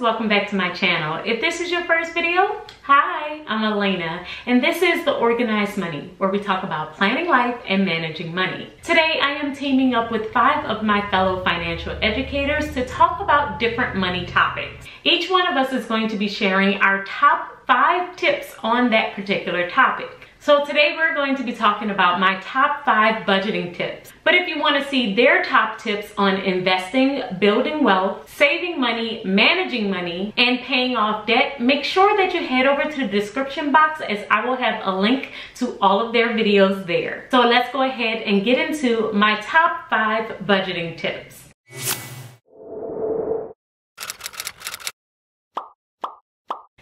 welcome back to my channel. If this is your first video, hi, I'm Elena, and this is The Organized Money, where we talk about planning life and managing money. Today, I am teaming up with five of my fellow financial educators to talk about different money topics. Each one of us is going to be sharing our top five tips on that particular topic. So today we're going to be talking about my top five budgeting tips. But if you want to see their top tips on investing, building wealth, saving money, managing money, and paying off debt, make sure that you head over to the description box as I will have a link to all of their videos there. So let's go ahead and get into my top five budgeting tips.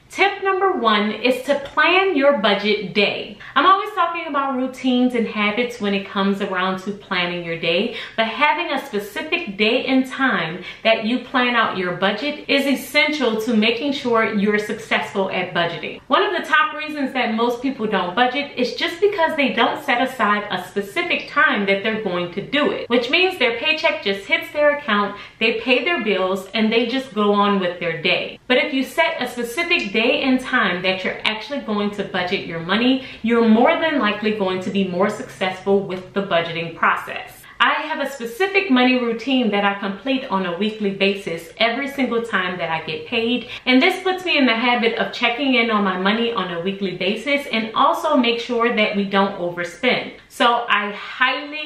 Tip number one is to plan your budget day. I'm always talking about routines and habits when it comes around to planning your day, but having a specific day and time that you plan out your budget is essential to making sure you're successful at budgeting. One of the top reasons that most people don't budget is just because they don't set aside a specific time that they're going to do it, which means their paycheck just hits their account, they pay their bills, and they just go on with their day. But if you set a specific day day time that you're actually going to budget your money, you're more than likely going to be more successful with the budgeting process. I have a specific money routine that I complete on a weekly basis every single time that I get paid. And this puts me in the habit of checking in on my money on a weekly basis and also make sure that we don't overspend. So I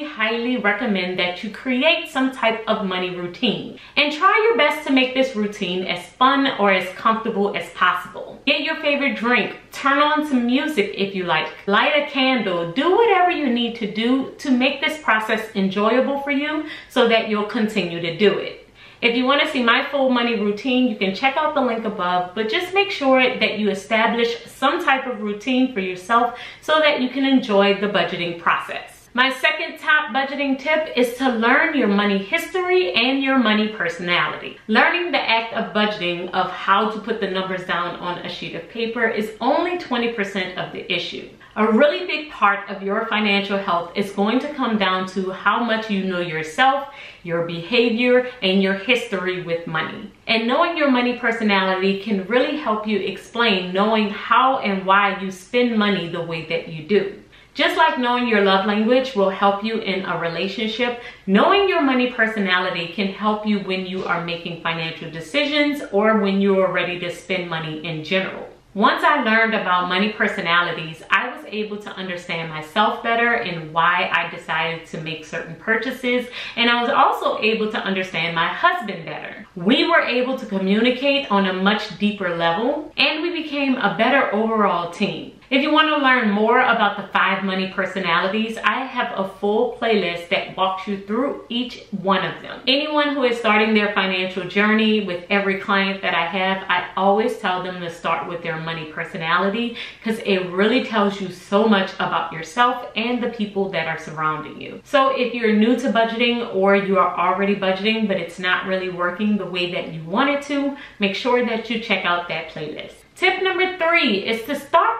highly, recommend that you create some type of money routine and try your best to make this routine as fun or as comfortable as possible. Get your favorite drink, turn on some music if you like, light a candle, do whatever you need to do to make this process enjoyable for you so that you'll continue to do it. If you want to see my full money routine, you can check out the link above, but just make sure that you establish some type of routine for yourself so that you can enjoy the budgeting process. My second top budgeting tip is to learn your money history and your money personality. Learning the act of budgeting of how to put the numbers down on a sheet of paper is only 20% of the issue. A really big part of your financial health is going to come down to how much you know yourself, your behavior, and your history with money. And knowing your money personality can really help you explain knowing how and why you spend money the way that you do. Just like knowing your love language will help you in a relationship, knowing your money personality can help you when you are making financial decisions or when you are ready to spend money in general. Once I learned about money personalities, I was able to understand myself better and why I decided to make certain purchases. And I was also able to understand my husband better. We were able to communicate on a much deeper level and we became a better overall team. If you want to learn more about the five money personalities, I have a full playlist that walks you through each one of them. Anyone who is starting their financial journey with every client that I have, I always tell them to start with their money personality because it really tells you so much about yourself and the people that are surrounding you. So if you're new to budgeting or you are already budgeting but it's not really working the way that you want it to, make sure that you check out that playlist. Tip number three is to start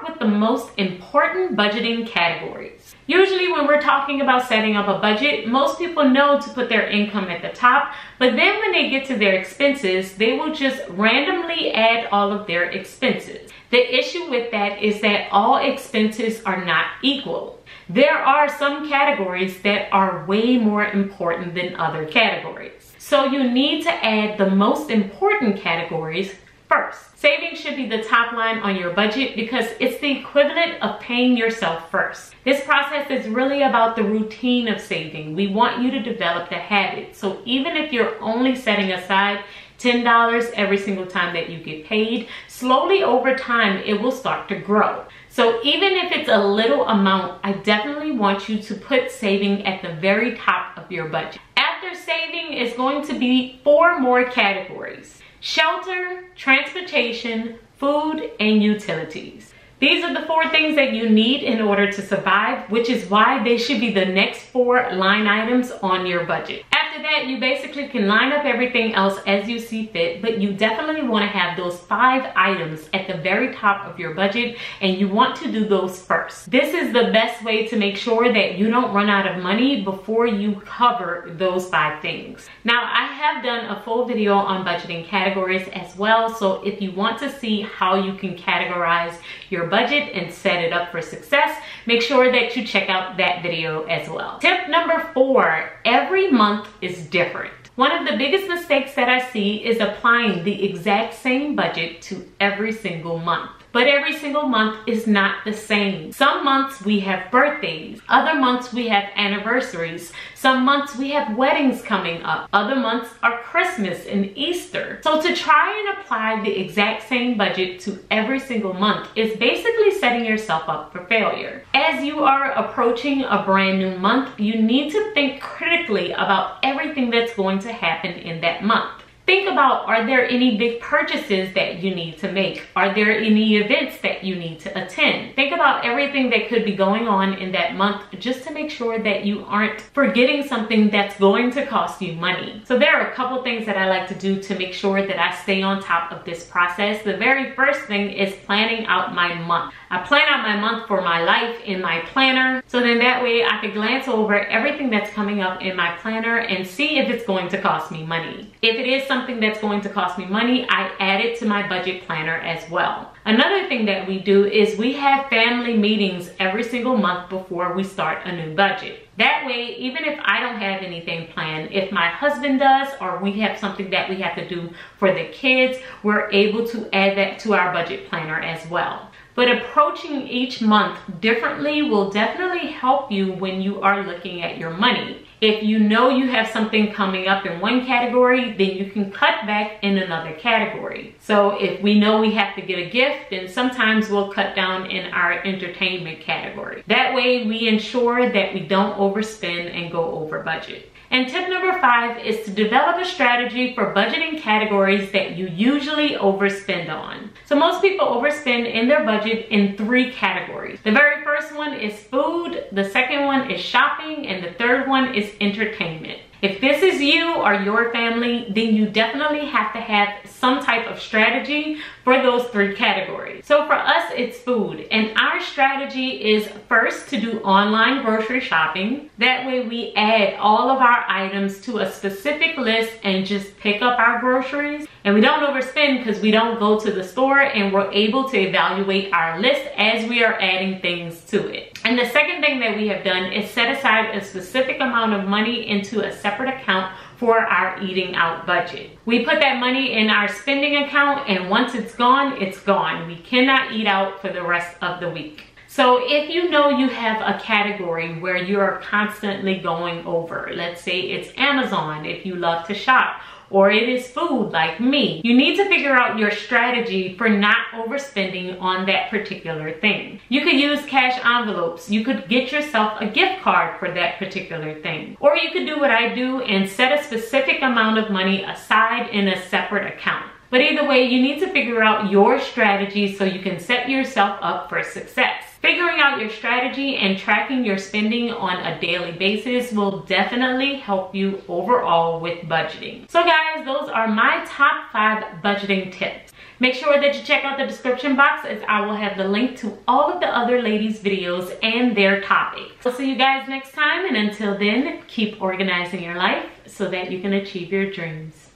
most important budgeting categories. Usually when we're talking about setting up a budget, most people know to put their income at the top, but then when they get to their expenses, they will just randomly add all of their expenses. The issue with that is that all expenses are not equal. There are some categories that are way more important than other categories. So you need to add the most important categories first. Saving should be the top line on your budget because it's the equivalent of paying yourself first. This process is really about the routine of saving. We want you to develop the habit. So even if you're only setting aside $10 every single time that you get paid, slowly over time, it will start to grow. So even if it's a little amount, I definitely want you to put saving at the very top of your budget. After saving is going to be four more categories shelter, transportation, food, and utilities. These are the four things that you need in order to survive, which is why they should be the next four line items on your budget. That, you basically can line up everything else as you see fit, but you definitely want to have those five items at the very top of your budget and you want to do those first. This is the best way to make sure that you don't run out of money before you cover those five things. Now, I have done a full video on budgeting categories as well, so if you want to see how you can categorize your budget and set it up for success, make sure that you check out that video as well. Tip number four, every month is different. One of the biggest mistakes that I see is applying the exact same budget to every single month but every single month is not the same. Some months we have birthdays, other months we have anniversaries, some months we have weddings coming up, other months are Christmas and Easter. So to try and apply the exact same budget to every single month is basically setting yourself up for failure. As you are approaching a brand new month, you need to think critically about everything that's going to happen in that month. Think about, are there any big purchases that you need to make? Are there any events that you need to attend? Think about everything that could be going on in that month just to make sure that you aren't forgetting something that's going to cost you money. So there are a couple things that I like to do to make sure that I stay on top of this process. The very first thing is planning out my month. I plan out my month for my life in my planner. So then that way I could glance over everything that's coming up in my planner and see if it's going to cost me money. If it is something something that's going to cost me money, I add it to my budget planner as well. Another thing that we do is we have family meetings every single month before we start a new budget. That way, even if I don't have anything planned, if my husband does or we have something that we have to do for the kids, we're able to add that to our budget planner as well. But approaching each month differently will definitely help you when you are looking at your money. If you know you have something coming up in one category, then you can cut back in another category. So if we know we have to get a gift, then sometimes we'll cut down in our entertainment category. That way we ensure that we don't overspend and go over budget. And tip number five is to develop a strategy for budgeting categories that you usually overspend on. So most people overspend in their budget in three categories. The very first one is food, the second one is shopping, and the third one is entertainment. If this is you or your family, then you definitely have to have some type of strategy for those three categories. So for us, it's food. And our strategy is first to do online grocery shopping. That way we add all of our items to a specific list and just pick up our groceries. And we don't overspend because we don't go to the store and we're able to evaluate our list as we are adding things to it. And the second thing that we have done is set aside a specific amount of money into a separate account for our eating out budget. We put that money in our spending account and once it's gone, it's gone. We cannot eat out for the rest of the week. So if you know you have a category where you're constantly going over, let's say it's Amazon if you love to shop, or it is food like me. You need to figure out your strategy for not overspending on that particular thing. You could use cash envelopes. You could get yourself a gift card for that particular thing. Or you could do what I do and set a specific amount of money aside in a separate account. But either way, you need to figure out your strategy so you can set yourself up for success. Figuring out your strategy and tracking your spending on a daily basis will definitely help you overall with budgeting. So guys, those are my top five budgeting tips. Make sure that you check out the description box as I will have the link to all of the other ladies videos and their topics. I'll see you guys next time and until then, keep organizing your life so that you can achieve your dreams.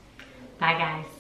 Bye guys.